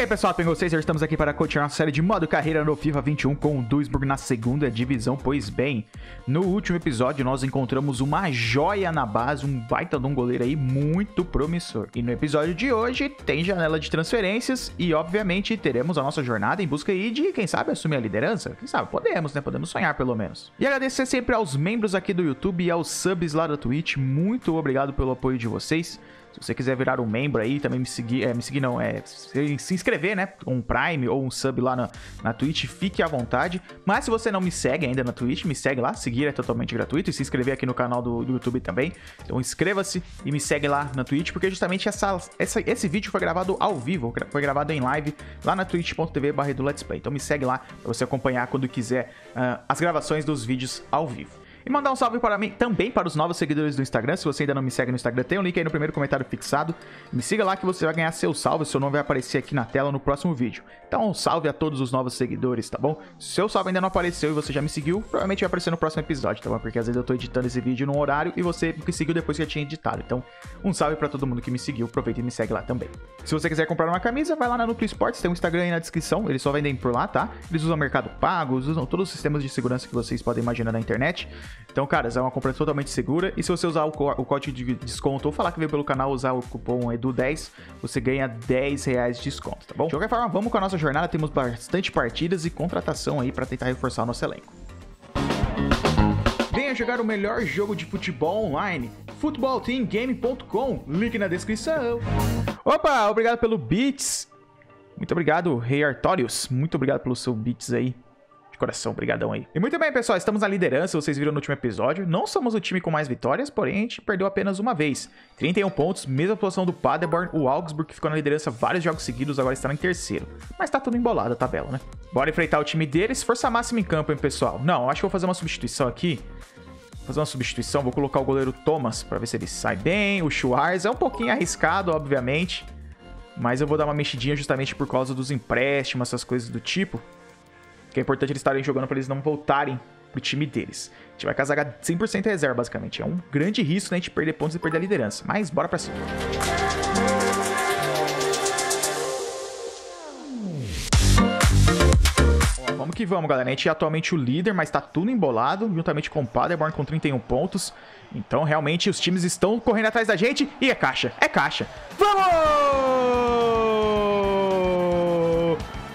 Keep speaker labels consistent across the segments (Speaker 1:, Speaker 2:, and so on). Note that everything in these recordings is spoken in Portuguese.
Speaker 1: aí pessoal, com vocês? Hoje estamos aqui para continuar a série de modo carreira no FIFA 21 com o Duisburg na segunda divisão. Pois bem, no último episódio nós encontramos uma joia na base, um baita de um goleiro aí muito promissor. E no episódio de hoje tem janela de transferências e obviamente teremos a nossa jornada em busca aí de, quem sabe, assumir a liderança. Quem sabe, podemos, né? Podemos sonhar pelo menos. E agradecer sempre aos membros aqui do YouTube e aos subs lá da Twitch. Muito obrigado pelo apoio de vocês. Se você quiser virar um membro aí, também me seguir, é, me seguir não, é se, se inscrever, né? Um Prime ou um sub lá na, na Twitch, fique à vontade. Mas se você não me segue ainda na Twitch, me segue lá, seguir é totalmente gratuito e se inscrever aqui no canal do, do YouTube também. Então inscreva-se e me segue lá na Twitch, porque justamente essa, essa, esse vídeo foi gravado ao vivo, foi gravado em live lá na twitch.tv barra do Let's Play. Então me segue lá pra você acompanhar quando quiser uh, as gravações dos vídeos ao vivo. E mandar um salve para mim também para os novos seguidores do Instagram. Se você ainda não me segue no Instagram, tem um link aí no primeiro comentário fixado. Me siga lá que você vai ganhar seu salve. Seu nome vai aparecer aqui na tela no próximo vídeo. Então, um salve a todos os novos seguidores, tá bom? Se seu salve ainda não apareceu e você já me seguiu, provavelmente vai aparecer no próximo episódio, tá bom? Porque às vezes eu tô editando esse vídeo num horário e você me seguiu depois que eu tinha editado. Então, um salve para todo mundo que me seguiu. Aproveita e me segue lá também. Se você quiser comprar uma camisa, vai lá na Núcleo Esportes, tem um Instagram aí na descrição. Eles só vendem por lá, tá? Eles usam Mercado Pago, usam todos os sistemas de segurança que vocês podem imaginar na internet. Então, caras, é uma compra totalmente segura. E se você usar o, o código de desconto ou falar que veio pelo canal, usar o cupom EDU10, você ganha 10 reais de desconto, tá bom? De qualquer forma, vamos com a nossa jornada. Temos bastante partidas e contratação aí para tentar reforçar o nosso elenco. Venha jogar o melhor jogo de futebol online. FutebolTeamGame.com, link na descrição. Opa, obrigado pelo Beats. Muito obrigado, Rei Artorius. Muito obrigado pelo seu Beats aí coração, brigadão aí. E muito bem, pessoal, estamos na liderança, vocês viram no último episódio. Não somos o time com mais vitórias, porém a gente perdeu apenas uma vez. 31 pontos, mesma posição do Paderborn, o Augsburg ficou na liderança vários jogos seguidos, agora está em terceiro. Mas tá tudo embolado a tabela, né? Bora enfrentar o time deles, força máxima em campo, hein, pessoal. Não, acho que vou fazer uma substituição aqui. Fazer uma substituição, vou colocar o goleiro Thomas para ver se ele sai bem. O Schwarz é um pouquinho arriscado, obviamente. Mas eu vou dar uma mexidinha justamente por causa dos empréstimos, essas coisas do tipo. Que é importante eles estarem jogando para eles não voltarem pro time deles. A gente vai casagar 100% reserva, basicamente. É um grande risco né, a gente perder pontos e perder a liderança. Mas bora pra cima. vamos que vamos, galera. A gente é atualmente o líder, mas tá tudo embolado, juntamente com o Paderborn com 31 pontos. Então, realmente, os times estão correndo atrás da gente. E é caixa, é caixa. Vamos!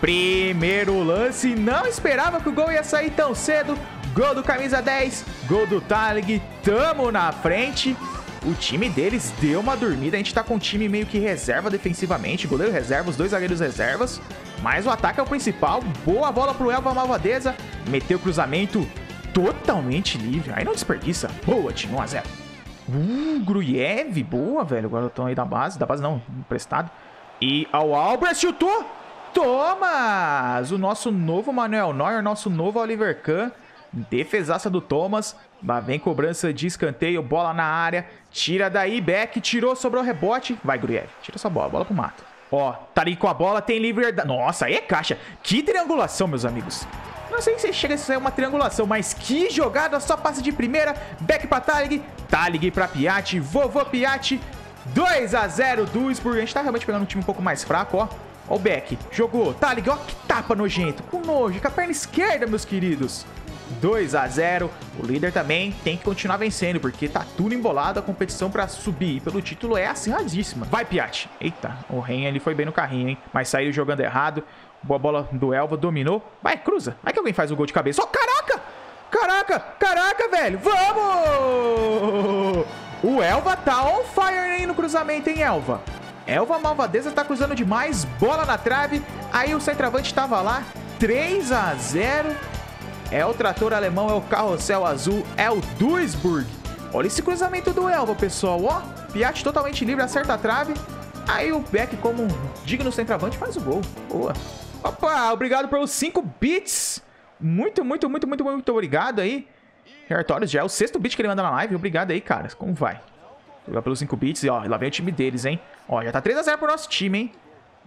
Speaker 1: Primeiro lance, não esperava que o gol ia sair tão cedo. Gol do camisa 10, gol do Talig, tamo na frente. O time deles deu uma dormida, a gente tá com um time meio que reserva defensivamente, goleiro reserva, os dois zagueiros reservas. Mas o ataque é o principal, boa bola pro Elva Malvadeza, meteu o cruzamento totalmente livre, aí não desperdiça. Boa, time, 1x0. Uh, Gruyev, boa, velho, agora estão aí da base, da base não, emprestado. E ao Albrecht chutou, Thomas! O nosso novo Manuel Neuer, nosso novo Oliver Kahn. Defesaça do Thomas. Lá vem cobrança de escanteio, bola na área. Tira daí, Beck, tirou, sobrou rebote. Vai, Gruyère, tira essa bola, bola pro mato. Ó, tá ali com a bola, tem livre... Nossa, aí é caixa. Que triangulação, meus amigos. Não sei se chega a ser uma triangulação, mas que jogada, só passe de primeira. Beck pra Talig, Talig pra Piatti, vovô Piatti. 2 a 0 Duisburg. A gente tá realmente pegando um time um pouco mais fraco, ó. Ó o Beck, jogou, tá ligado? Ó que tapa nojento, com nojo, com a perna esquerda, meus queridos. 2 a 0 O líder também tem que continuar vencendo, porque tá tudo embolado, a competição pra subir pelo título é acirradíssima. Vai, Piatti. Eita, o Ren ali foi bem no carrinho, hein? Mas saiu jogando errado. Boa bola do Elva, dominou. Vai, cruza. Vai que alguém faz o gol de cabeça. Ó, oh, caraca! Caraca, caraca, velho. Vamos! O Elva tá on fire aí no cruzamento, hein, Elva? Elva Malvadeza tá cruzando demais, bola na trave. Aí o centroavante tava lá, 3 a 0. É o trator alemão, é o carrossel azul, é o Duisburg. Olha esse cruzamento do Elva, pessoal, ó. Piatti totalmente livre, acerta a trave. Aí o Beck, como um digno centroavante, faz o gol. Boa. Opa, obrigado pelos 5 bits. Muito, muito, muito, muito, muito obrigado aí. Reartórios já é o sexto bit que ele manda na live. Obrigado aí, cara. Como vai? Jogar pelos 5 bits e ó, lá vem o time deles, hein? Ó, já tá 3x0 pro nosso time, hein?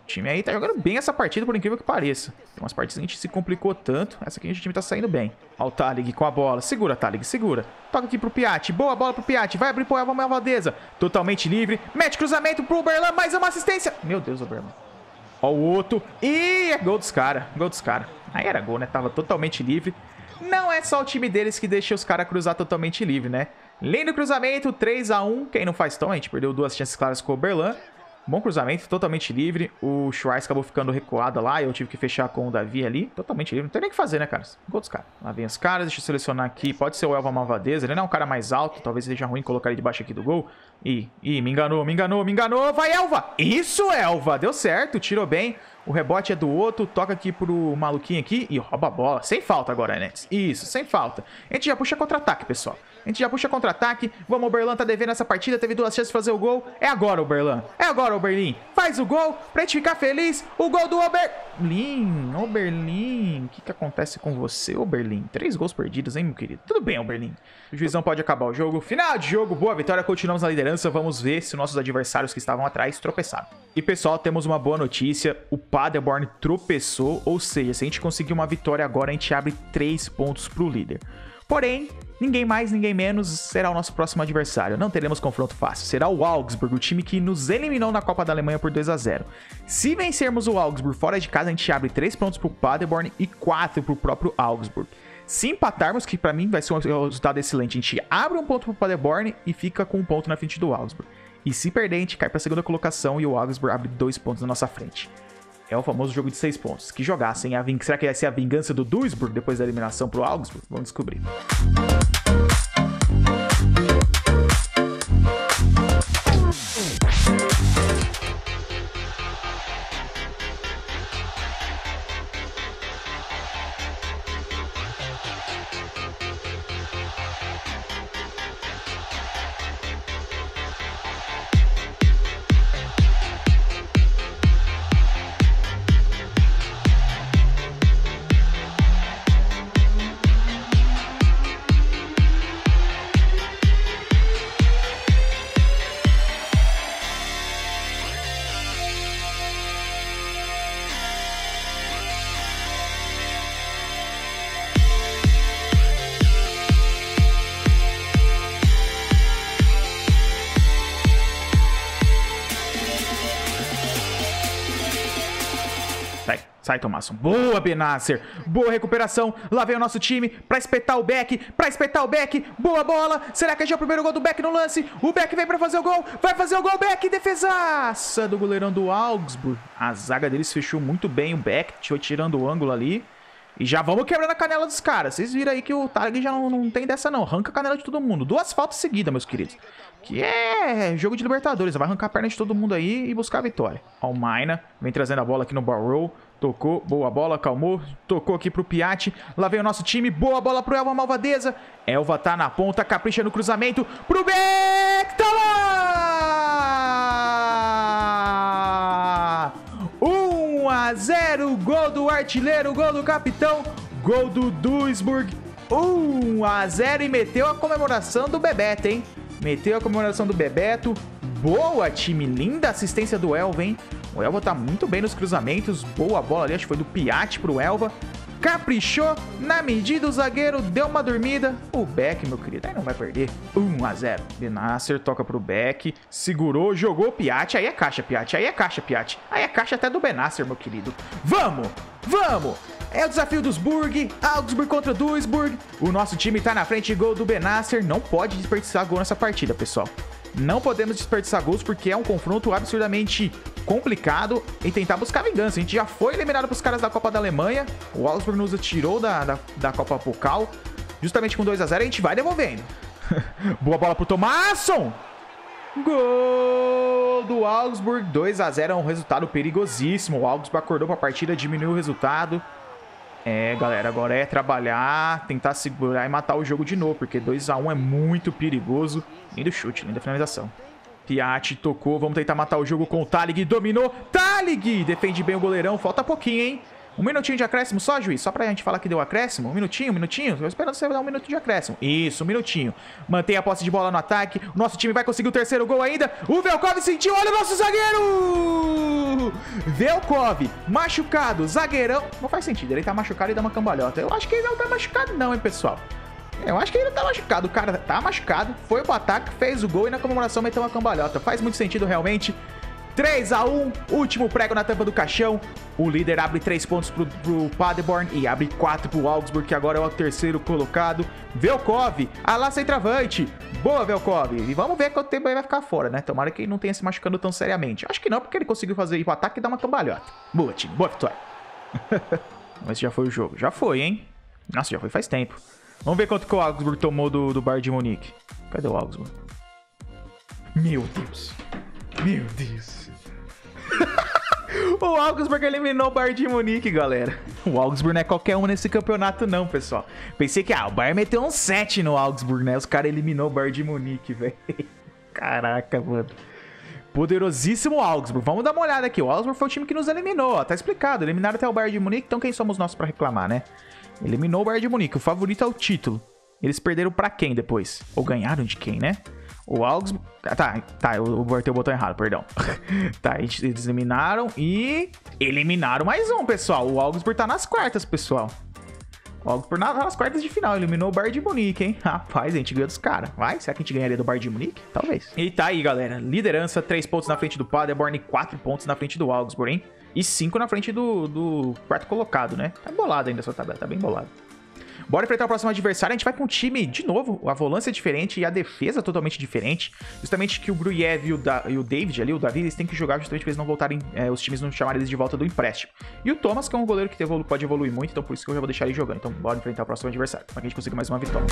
Speaker 1: O time aí tá jogando bem essa partida, por incrível que pareça. Tem umas partidas que a gente se complicou tanto. Essa aqui a gente time tá saindo bem. Ó o Talig com a bola. Segura, Talig, segura. Toca aqui pro Piatti. Boa bola pro Piatti. Vai abrir pro Elva Malvadeza. Totalmente livre. Mete cruzamento pro Oberlan. Mais uma assistência. Meu Deus, Oberlan. Ó o outro. E é gol dos caras. Gol dos caras. Aí era gol, né? Tava totalmente livre. Não é só o time deles que deixa os caras cruzar totalmente livre, né? Lindo cruzamento, 3 a 1 Quem não faz tão, a gente perdeu duas chances claras com o Berlan. Bom cruzamento, totalmente livre. O Schwartz acabou ficando recuado lá. Eu tive que fechar com o Davi ali. Totalmente livre. Não tem nem o que fazer, né, cara? Gol dos caras. Lá vem os caras. Deixa eu selecionar aqui. Pode ser o Elva Malvadeza. Ele não é um cara mais alto. Talvez seja ruim colocar ele debaixo aqui do gol. Ih, ih, me enganou, me enganou, me enganou. Vai, Elva! Isso, Elva! Deu certo, tirou bem. O rebote é do outro, toca aqui pro maluquinho aqui e rouba a bola. Sem falta agora, Nets. Isso, sem falta. A gente já puxa contra-ataque, pessoal. A gente já puxa contra-ataque. Vamos, o Berlan tá devendo essa partida. Teve duas chances de fazer o gol. É agora, o Berlan. É agora, o. Faz o gol pra gente ficar feliz. O gol do Oberlin. Oberlin. O que que acontece com você, Oberlin? Três gols perdidos, hein, meu querido? Tudo bem, Oberlin. O juizão pode acabar o jogo. Final de jogo. Boa vitória. Continuamos na liderança. Vamos ver se nossos adversários que estavam atrás tropeçaram. E, pessoal, temos uma boa notícia. O Paderborn tropeçou. Ou seja, se a gente conseguir uma vitória agora, a gente abre três pontos pro líder. Porém, ninguém mais, ninguém menos será o nosso próximo adversário. Não teremos confronto fácil. Será o Augsburg, o time que nos eliminou na Copa da Alemanha por 2 a 0. Se vencermos o Augsburg fora de casa, a gente abre 3 pontos pro Paderborn e 4 pro próprio Augsburg. Se empatarmos, que para mim vai ser um resultado excelente, a gente abre um ponto pro Paderborn e fica com um ponto na frente do Augsburg. E se perder, a gente cai pra segunda colocação e o Augsburg abre dois pontos na nossa frente. É o famoso jogo de seis pontos. Que jogassem a ving... Será que ia ser a vingança do Duisburg depois da eliminação pro Augsburg? Vamos descobrir. Sai, Tomasson. Boa, Benasser. Boa recuperação. Lá vem o nosso time pra espetar o Beck. Pra espetar o Beck. Boa bola. Será que é já o primeiro gol do Beck no lance? O Beck vem pra fazer o gol. Vai fazer o gol, Beck. Defesaça do goleirão do Augsburg. A zaga deles fechou muito bem o Beck. Tirando o ângulo ali. E já vamos quebrando a canela dos caras. Vocês viram aí que o Targ já não, não tem dessa não. Arranca a canela de todo mundo. Duas faltas seguidas, meus queridos. Que é jogo de Libertadores. Vai arrancar a perna de todo mundo aí e buscar a vitória. Ó, o Maina vem trazendo a bola aqui no Barrow. Tocou, boa bola, calmou. Tocou aqui pro Piatti. Lá vem o nosso time. Boa bola pro Elva Malvadeza. Elva tá na ponta, capricha no cruzamento. Pro Beck! Tá lá! 1 a 0, gol do artilheiro, gol do capitão, gol do Duisburg. 1 a 0 e meteu a comemoração do Bebeto, hein? Meteu a comemoração do Bebeto. Boa, time. Linda assistência do Elva, hein? O Elva tá muito bem nos cruzamentos. Boa bola ali, acho que foi do Piatti pro Elva. Caprichou na medida, o zagueiro deu uma dormida. O Beck, meu querido, aí não vai perder. 1 a 0. Benasser toca pro Beck, segurou, jogou o Piatti. Aí é caixa, Piatti. Aí é caixa, Piatti. Aí é caixa até do Benasser, meu querido. Vamos! Vamos! É o desafio dos Burg, Augsburg contra Duisburg. O nosso time tá na frente, gol do Benasser. Não pode desperdiçar gol nessa partida, pessoal. Não podemos desperdiçar gols porque é um confronto absurdamente complicado em tentar buscar vingança. A gente já foi eliminado pros caras da Copa da Alemanha. O Augsburg nos tirou da, da, da Copa Pokal. Justamente com 2 a 0 a gente vai devolvendo. Boa bola pro Tomasson. Gol do Augsburg. 2 a 0 é um resultado perigosíssimo. O Augsburg acordou pra partida, diminuiu o resultado. É, galera, agora é trabalhar, tentar segurar e matar o jogo de novo, porque 2 a 1 é muito perigoso. Lindo chute, linda finalização. Piatti tocou, vamos tentar matar o jogo com o Talig, dominou. Talig! Defende bem o goleirão, falta pouquinho, hein? Um minutinho de acréscimo só, juiz? Só pra gente falar que deu acréscimo? Um minutinho, um minutinho? Tô esperando você dar um minuto de acréscimo. Isso, um minutinho. Mantém a posse de bola no ataque. O nosso time vai conseguir o terceiro gol ainda. O Velkov sentiu. Olha o nosso zagueiro! Velkov, machucado. Zagueirão. Não faz sentido. Ele tá machucado e dá uma cambalhota. Eu acho que ele não tá machucado não, hein, pessoal. Eu acho que ele não tá machucado. O cara tá machucado. Foi pro ataque, fez o gol e na comemoração meteu uma cambalhota. Faz muito sentido, realmente. 3 a 1 último prego na tampa do caixão. O líder abre 3 pontos pro, pro Paderborn e abre 4 pro Augsburg, que agora é o terceiro colocado. Velkov, a lá centroavante. Boa, Velkov. E vamos ver quanto tempo ele vai ficar fora, né? Tomara que ele não tenha se machucando tão seriamente. Acho que não, porque ele conseguiu fazer pro ataque e dar uma cambalhota. Boa, time. Boa vitória. Mas já foi o jogo. Já foi, hein? Nossa, já foi faz tempo. Vamos ver quanto que o Augsburg tomou do, do Bar de Munique. Cadê o Augsburg? Meu Deus. Meu Deus. o Augsburg eliminou o Bayern de Munique, galera. O Augsburg não é qualquer um nesse campeonato não, pessoal. Pensei que, ah, o Bayern meteu um 7 no Augsburg, né? Os caras eliminou o Bayern de Munique, velho. Caraca, mano. Poderosíssimo Augsburg. Vamos dar uma olhada aqui. O Augsburg foi o time que nos eliminou, ó. Tá explicado. Eliminaram até o Bayern de Munique, então quem somos nós para reclamar, né? Eliminou o Bayern de Munique. O favorito é o título. Eles perderam para quem depois? Ou ganharam de quem, né? O Augsburg. Ah, tá, tá, eu apertei o botão errado, perdão. tá, eles eliminaram e. Eliminaram mais um, pessoal. O Augsburg tá nas quartas, pessoal. O Augsburg tá nas quartas de final. Eliminou o Bayern de Munique, hein? Rapaz, a gente ganhou dos caras. Vai? Será que a gente ganharia do Bayern de Munique? Talvez. E tá aí, galera. Liderança, 3 pontos na frente do Paderborn e 4 pontos na frente do Augsburg, hein? E 5 na frente do, do quarto colocado, né? Tá bolado ainda essa tabela, tá bem bolado. Bora enfrentar o próximo adversário. A gente vai com um time, de novo, a volância é diferente e a defesa totalmente diferente. Justamente que o Gruyev e o, da e o David ali, o Davi, eles têm que jogar justamente pra eles não voltarem, é, os times não chamarem eles de volta do empréstimo. E o Thomas, que é um goleiro que evolu pode evoluir muito, então por isso que eu já vou deixar ele jogando. Então bora enfrentar o próximo adversário, pra que a gente consiga mais uma vitória.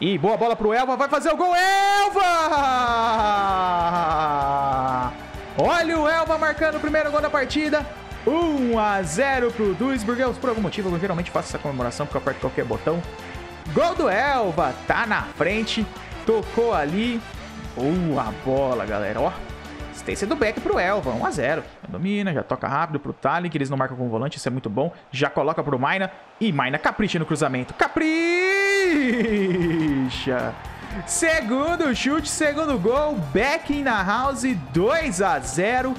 Speaker 1: E boa bola pro Elva, vai fazer o gol, Elva! Olha o Elva marcando o primeiro gol da partida. 1 a 0 pro Duisburg. Eu, por algum motivo, eu geralmente faço essa comemoração porque eu aperto qualquer botão. Gol do Elva, tá na frente, tocou ali. Boa bola, galera, ó. Assistência do Beck pro Elva, 1 a 0 Domina, já toca rápido pro Tallin, que eles não marcam com o volante, isso é muito bom. Já coloca pro Maina e Maina capricha no cruzamento. Capricha! Segundo chute, segundo gol. Back in na house, 2 a 0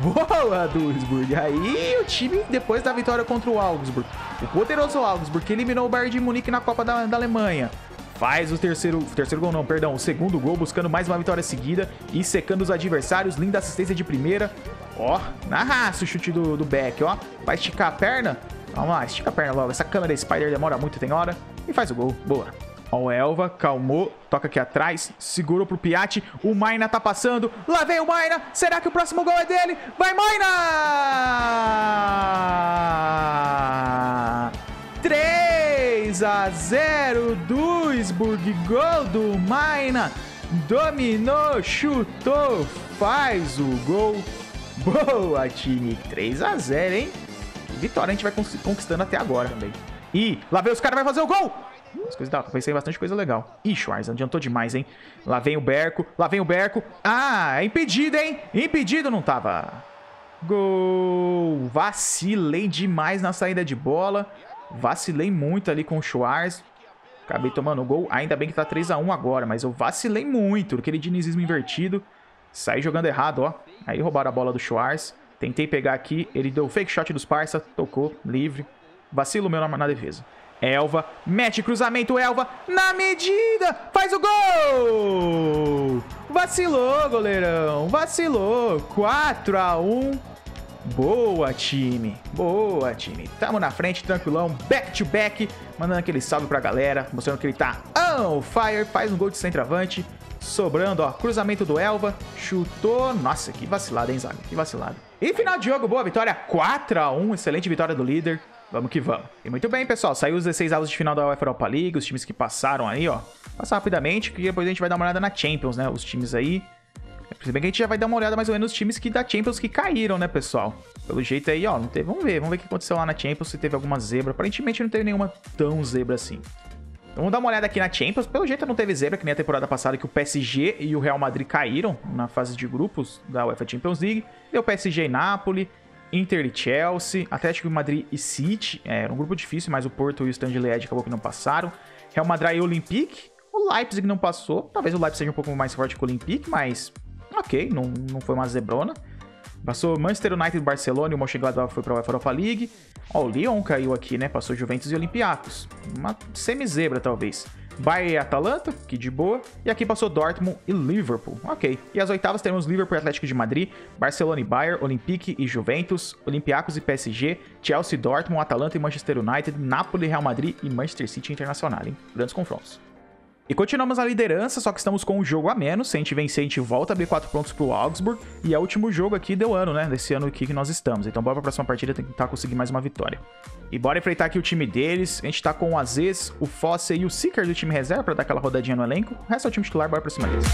Speaker 1: Boa, Duisburg. Aí o time, depois da vitória contra o Augsburg, o poderoso Augsburg, que eliminou o Bayern de Munique na Copa da, da Alemanha, faz o terceiro, terceiro gol não, perdão, o segundo gol, buscando mais uma vitória seguida e secando os adversários. Linda assistência de primeira. Ó, na raça o chute do, do Beck, ó. Vai esticar a perna. Vamos lá, estica a perna logo. Essa câmera Spider demora muito, tem hora. E faz o gol. Boa. Ó, o Elva, calmou, toca aqui atrás, segurou pro Piatti, o Maina tá passando, lá vem o Maina, será que o próximo gol é dele? Vai Maina! 3 a 0 Duisburg, gol do Maina, dominou, chutou, faz o gol, boa time, 3 a 0 hein? Vitória a gente vai conquistando até agora também. E lá vem os caras, vai fazer o gol! As coisas da pensei bastante coisa legal. Ih, Schwarz, adiantou demais, hein? Lá vem o Berco, lá vem o Berco. Ah, é impedido, hein? Impedido não tava. Gol! Vacilei demais na saída de bola. Vacilei muito ali com o Schwarz. Acabei tomando gol. Ainda bem que tá 3x1 agora, mas eu vacilei muito. Aquele dinizismo invertido. Saí jogando errado, ó. Aí roubaram a bola do Schwarz. Tentei pegar aqui. Ele deu fake shot dos parça. Tocou, livre. Vacilo meu na, na defesa. Elva, mete cruzamento, Elva, na medida, faz o gol! Vacilou, goleirão, vacilou. 4 a 1 Boa, time. Boa, time. Tamo na frente, tranquilão. Back to back. Mandando aquele salve pra galera. Mostrando que ele tá on fire. Faz um gol de centroavante. Sobrando, ó. Cruzamento do Elva. Chutou. Nossa, que vacilada, hein, Zaga? Que vacilada. E final de jogo, boa vitória. 4 a 1 Excelente vitória do líder. Vamos que vamos. E muito bem, pessoal. Saiu os 16 avos de final da UEFA Europa League, os times que passaram aí, ó. Passar rapidamente, que depois a gente vai dar uma olhada na Champions, né? Os times aí. Se bem que a gente já vai dar uma olhada mais ou menos nos times que da Champions que caíram, né, pessoal? Pelo jeito aí, ó, não teve. Vamos ver, vamos ver o que aconteceu lá na Champions, se teve alguma zebra. Aparentemente não teve nenhuma tão zebra assim. Então vamos dar uma olhada aqui na Champions. Pelo jeito não teve zebra, que nem a temporada passada que o PSG e o Real Madrid caíram na fase de grupos da UEFA Champions League. Deu PSG e Napoli, Inter e Chelsea, Atlético de Madrid e City. É, era um grupo difícil, mas o Porto e o Stand Liège acabou que não passaram. Real Madrid e Olympique. O Leipzig não passou. Talvez o Leipzig seja um pouco mais forte que o Olympique, mas ok, não, não foi uma zebrona. Passou Manchester United e Barcelona e o Mönchengladbach foi para a Europa League. Ó, o Lyon caiu aqui, né? Passou Juventus e Olympiacos. Uma semi-zebra, talvez. Bayern e Atalanta, que de boa. E aqui passou Dortmund e Liverpool. Ok. E as oitavas temos Liverpool e Atlético de Madrid, Barcelona e Bayern, Olympique e Juventus, Olympiacos e PSG, Chelsea e Dortmund, Atalanta e Manchester United, Napoli, Real Madrid e Manchester City Internacional, hein? Grandes confrontos. E continuamos a liderança, só que estamos com um jogo a menos. Se a gente vencer, a gente volta a abrir 4 pontos pro Augsburg. E é o último jogo aqui do ano, né? Desse ano aqui que nós estamos. Então bora pra próxima partida tentar conseguir mais uma vitória. E bora enfrentar aqui o time deles. A gente tá com o Aziz, o Fosse e o Seeker do time reserva pra dar aquela rodadinha no elenco. O resto é o time titular, bora pra cima deles.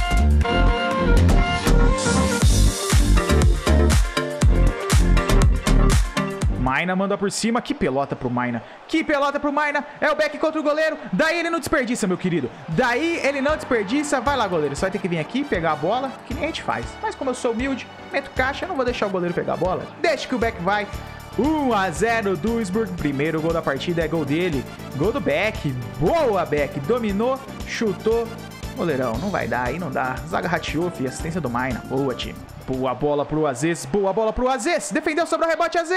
Speaker 1: Maina manda por cima. Que pelota pro Maina. Que pelota pro Maina. É o back contra o goleiro. Daí ele não desperdiça, meu querido. Daí ele não desperdiça. Vai lá, goleiro. Você vai ter que vir aqui pegar a bola, que nem a gente faz. Mas como eu sou humilde, meto caixa, não vou deixar o goleiro pegar a bola. Deixa que o back vai. 1 a 0 Duisburg. Primeiro gol da partida é gol dele. Gol do Beck. Boa, Beck. Dominou, chutou. Goleirão, não vai dar, aí não dá. Zaga ratiou, fi. Assistência do Maina. Boa, time. Boa bola pro Aziz. Boa bola pro Aziz. Defendeu sobre o rebote, Aziz.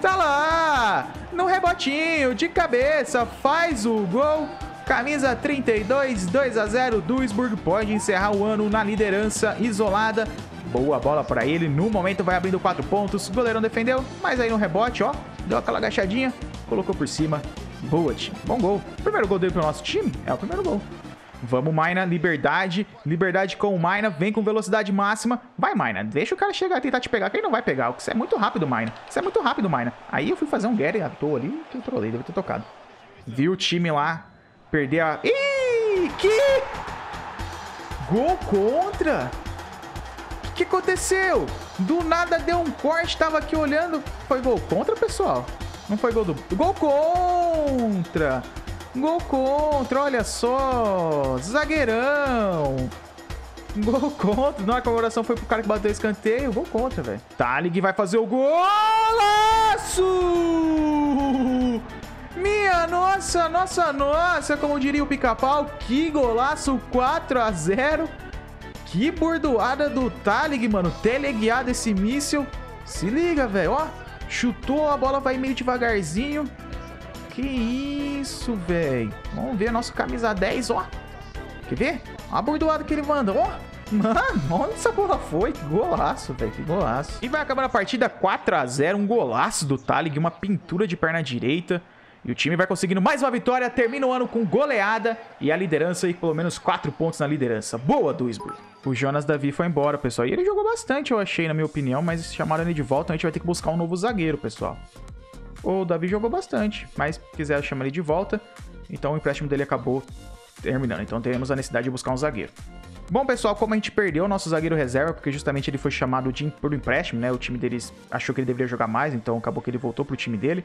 Speaker 1: Tá lá. No rebotinho, de cabeça. Faz o gol. Camisa 32, 2 a 0 Duisburg. Pode encerrar o ano na liderança isolada. Boa bola para ele. No momento vai abrindo 4 pontos. O goleirão defendeu, mas aí no rebote, ó. Deu aquela agachadinha. Colocou por cima. Boa, time. Bom gol. Primeiro gol dele pro nosso time? É o primeiro gol. Vamos, Maina, liberdade, liberdade com o Maina, vem com velocidade máxima. Vai, Maina, deixa o cara chegar e tentar te pegar, que ele não vai pegar. Você é muito rápido, Maina. Você é muito rápido, Maina. Aí eu fui fazer um Gary à toa ali, que eu trolei, deve ter tocado. Viu o time lá perder a... Ih, que... Gol contra? O que, que aconteceu? Do nada deu um corte, tava aqui olhando. Foi gol contra, pessoal? Não foi gol do... Gol contra! Gol contra, olha só. Zagueirão. Gol contra. Não, a comemoração foi pro cara que bateu o escanteio. Gol contra, velho. Talig vai fazer o golaço! Minha nossa, nossa, nossa, como diria o pica-pau, que golaço 4 a 0 Que bordoada do Talig, mano. Teleguiado esse míssil. Se liga, velho, ó. Chutou, a bola vai meio devagarzinho. Que isso, velho. Vamos ver a nossa camisa 10, ó. Quer ver? A bordoada que ele manda, ó. Mano, onde essa bola foi? Que golaço, velho. Que golaço. E vai acabar a partida 4x0. Um golaço do Talig. Uma pintura de perna direita. E o time vai conseguindo mais uma vitória. Termina o ano com goleada. E a liderança e pelo menos 4 pontos na liderança. Boa, Duisburg. O Jonas Davi foi embora, pessoal. E ele jogou bastante, eu achei, na minha opinião. Mas chamaram ele de volta. Então a gente vai ter que buscar um novo zagueiro, pessoal o Davi jogou bastante, mas quiser chamar ele de volta, então o empréstimo dele acabou terminando. Então temos a necessidade de buscar um zagueiro. Bom, pessoal, como a gente perdeu o nosso zagueiro reserva, porque justamente ele foi chamado de, por empréstimo, né? O time deles achou que ele deveria jogar mais, então acabou que ele voltou pro time dele.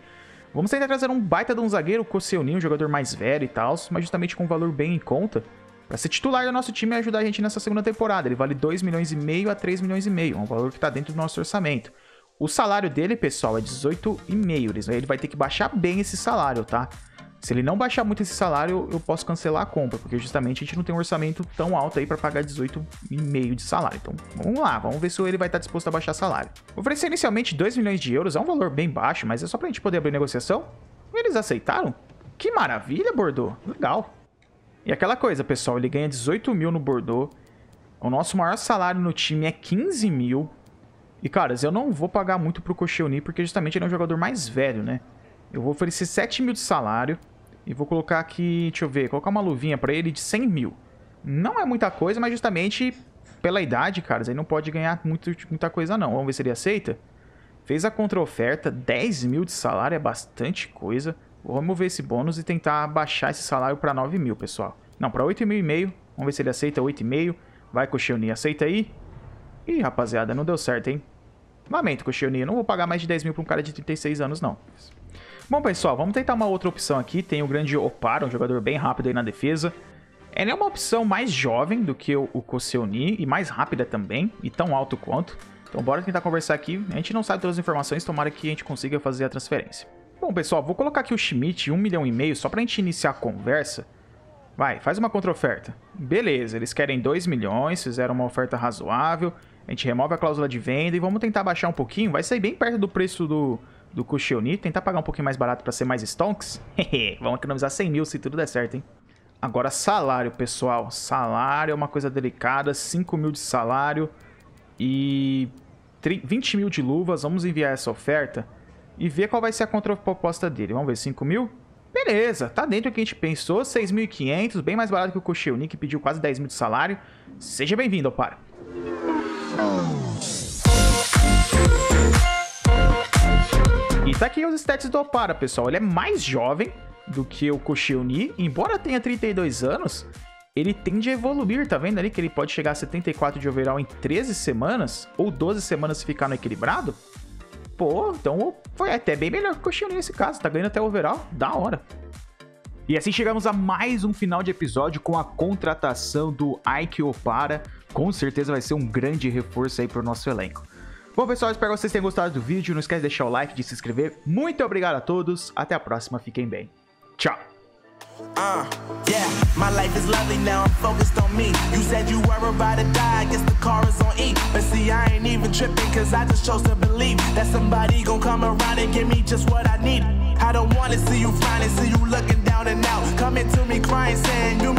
Speaker 1: Vamos tentar trazer um baita de um zagueiro, o Koscielny, um jogador mais velho e tal, mas justamente com um valor bem em conta, para ser titular do nosso time e ajudar a gente nessa segunda temporada. Ele vale 2 milhões e meio a 3 milhões e meio, um valor que está dentro do nosso orçamento. O salário dele, pessoal, é 18,5. Ele vai ter que baixar bem esse salário, tá? Se ele não baixar muito esse salário, eu posso cancelar a compra, porque justamente a gente não tem um orçamento tão alto aí para pagar 18,5 de salário. Então, vamos lá, vamos ver se ele vai estar disposto a baixar salário. Oferecer inicialmente 2 milhões de euros é um valor bem baixo, mas é só pra gente poder abrir negociação. Eles aceitaram? Que maravilha, Bordeaux. Legal. E aquela coisa, pessoal, ele ganha 18 mil no Bordeaux. O nosso maior salário no time é 15 mil. E, caras, eu não vou pagar muito pro Koscielny, porque justamente ele é um jogador mais velho, né? Eu vou oferecer 7 mil de salário e vou colocar aqui, deixa eu ver, colocar uma luvinha pra ele de 100 mil. Não é muita coisa, mas justamente pela idade, caras, ele não pode ganhar muito, muita coisa não. Vamos ver se ele aceita. Fez a contra-oferta, 10 mil de salário é bastante coisa. Vou remover esse bônus e tentar baixar esse salário para 9 mil, pessoal. Não, para 8 mil e meio. Vamos ver se ele aceita 8,5. Vai, Koscielny, aceita aí. Ih, rapaziada, não deu certo, hein? Lamento, Cochioninho. Não vou pagar mais de 10 mil pra um cara de 36 anos, não. Bom, pessoal, vamos tentar uma outra opção aqui. Tem o grande Opara, um jogador bem rápido aí na defesa. Ele é uma opção mais jovem do que o, o e mais rápida também, e tão alto quanto. Então bora tentar conversar aqui. A gente não sabe todas as informações, tomara que a gente consiga fazer a transferência. Bom, pessoal, vou colocar aqui o Schmidt, 1 milhão e meio, só pra gente iniciar a conversa. Vai, faz uma contra-oferta. Beleza, eles querem 2 milhões, fizeram uma oferta razoável. A gente remove a cláusula de venda e vamos tentar baixar um pouquinho. Vai sair bem perto do preço do, do Koscielny. Tentar pagar um pouquinho mais barato para ser mais stonks. Vamos economizar 100 mil se tudo der certo, hein? Agora, salário, pessoal. Salário é uma coisa delicada. 5 mil de salário e 20 mil de luvas. Vamos enviar essa oferta e ver qual vai ser a contraproposta dele. Vamos ver, 5 mil? Beleza, tá dentro do que a gente pensou. 6.500, bem mais barato que o Koscielny, que pediu quase 10 mil de salário. Seja bem-vindo, Opara. E tá aqui os stats do Opara, pessoal. Ele é mais jovem, do que o Koscielny, embora tenha 32 anos, ele tende a evoluir, tá vendo ali que ele pode chegar a 74 de overall em 13 semanas, ou 12 semanas se ficar no equilibrado? Pô, então foi até bem melhor que o Koscielny nesse caso, tá ganhando até overall, da hora. E assim chegamos a mais um final de episódio com a contratação do Ike Opara, com certeza vai ser um grande reforço aí pro nosso elenco. Bom, pessoal, espero que vocês tenham gostado do vídeo. Não esquece de deixar o like, de se inscrever. Muito obrigado a todos. Até a próxima. Fiquem bem. Tchau. Uh, yeah, my life is lovely now, I'm focused on me You said you were about to die, I guess the car is on E But see, I ain't even tripping, I just chose to believe That somebody come around and give me just what I need I don't see you see you looking down and out Coming to me crying, saying you